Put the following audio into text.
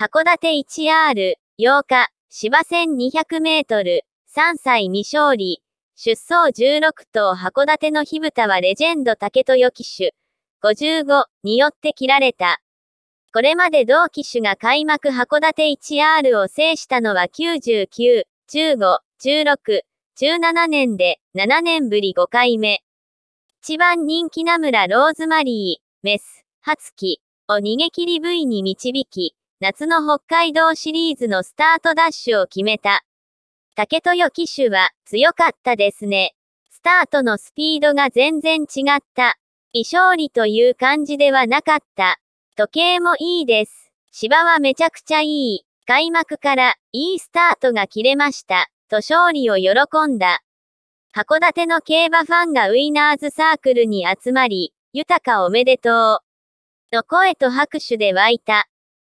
函館 1R、8日、芝1200メートル、3歳未勝利、出走16頭函館の火蓋はレジェンド竹豊騎手、55によって切られた。これまで同騎手が開幕函館 1R を制したのは99、15、16、17年で7年ぶり5回目。一番人気名村ローズマリー、メス、初期を逃げ切り V に導き、夏の北海道シリーズのスタートダッシュを決めた。竹豊騎手は強かったですね。スタートのスピードが全然違った。異勝利という感じではなかった。時計もいいです。芝はめちゃくちゃいい。開幕からいいスタートが切れました。と勝利を喜んだ。函館の競馬ファンがウィナーズサークルに集まり、豊かおめでとう。の声と拍手で湧いた。